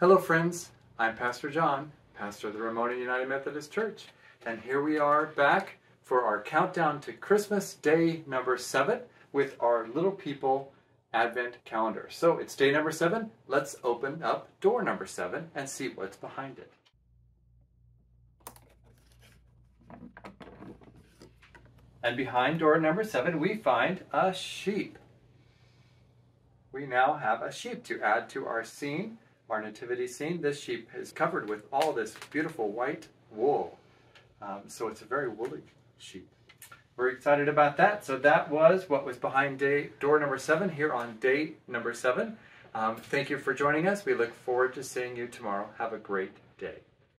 Hello, friends. I'm Pastor John, pastor of the Ramona United Methodist Church. And here we are back for our countdown to Christmas Day number seven with our Little People Advent calendar. So it's day number seven. Let's open up door number seven and see what's behind it. And behind door number seven, we find a sheep. We now have a sheep to add to our scene, our nativity scene. This sheep is covered with all this beautiful white wool. Um, so it's a very woolly sheep. We're excited about that. So that was what was behind day door number seven here on day number seven. Um, thank you for joining us. We look forward to seeing you tomorrow. Have a great day.